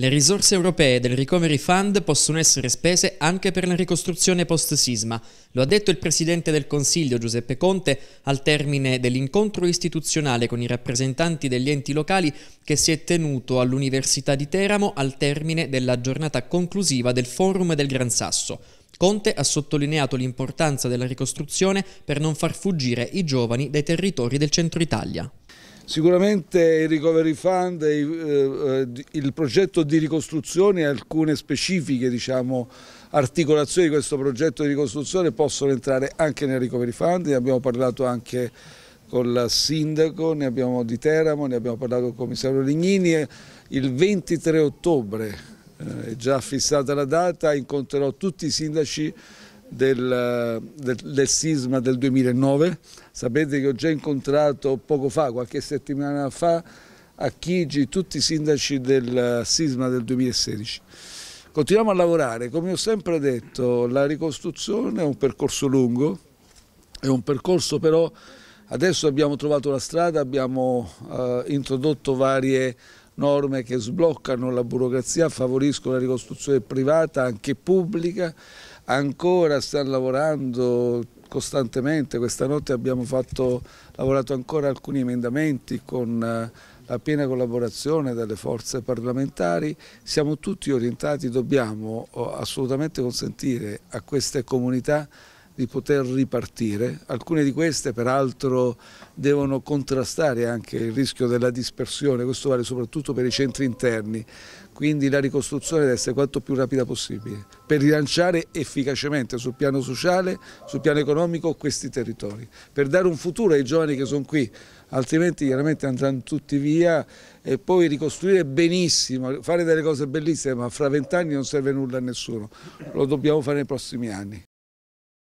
Le risorse europee del Recovery Fund possono essere spese anche per la ricostruzione post-sisma. Lo ha detto il Presidente del Consiglio Giuseppe Conte al termine dell'incontro istituzionale con i rappresentanti degli enti locali che si è tenuto all'Università di Teramo al termine della giornata conclusiva del Forum del Gran Sasso. Conte ha sottolineato l'importanza della ricostruzione per non far fuggire i giovani dai territori del centro Italia. Sicuramente il Recovery Fund, eh, eh, il progetto di ricostruzione e alcune specifiche diciamo, articolazioni di questo progetto di ricostruzione possono entrare anche nel Recovery Fund, ne abbiamo parlato anche con il sindaco ne abbiamo di Teramo, ne abbiamo parlato con il commissario Lignini. Il 23 ottobre eh, è già fissata la data, incontrerò tutti i sindaci del, del, del, sisma del 2009. Sapete che ho già incontrato poco fa, qualche settimana fa, a Chigi tutti i sindaci del sisma del 2016. Continuiamo a lavorare, come ho sempre detto, la ricostruzione è un percorso lungo, è un percorso però adesso abbiamo trovato la strada, abbiamo eh, introdotto varie norme che sbloccano la burocrazia, favoriscono la ricostruzione privata, anche pubblica, ancora stanno lavorando costantemente, questa notte abbiamo fatto, lavorato ancora alcuni emendamenti con eh, la piena collaborazione delle forze parlamentari, siamo tutti orientati, dobbiamo oh, assolutamente consentire a queste comunità di poter ripartire. Alcune di queste peraltro devono contrastare anche il rischio della dispersione, questo vale soprattutto per i centri interni, quindi la ricostruzione deve essere quanto più rapida possibile per rilanciare efficacemente sul piano sociale, sul piano economico questi territori, per dare un futuro ai giovani che sono qui, altrimenti chiaramente andranno tutti via e poi ricostruire benissimo, fare delle cose bellissime ma fra vent'anni non serve nulla a nessuno, lo dobbiamo fare nei prossimi anni.